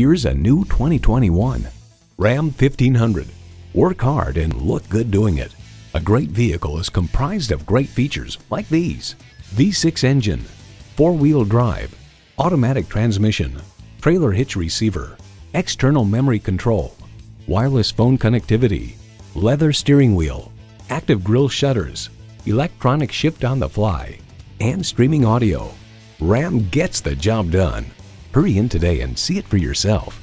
Here's a new 2021 Ram 1500. Work hard and look good doing it. A great vehicle is comprised of great features like these. V6 engine, four-wheel drive, automatic transmission, trailer hitch receiver, external memory control, wireless phone connectivity, leather steering wheel, active grille shutters, electronic shift on the fly, and streaming audio. Ram gets the job done. Hurry in today and see it for yourself.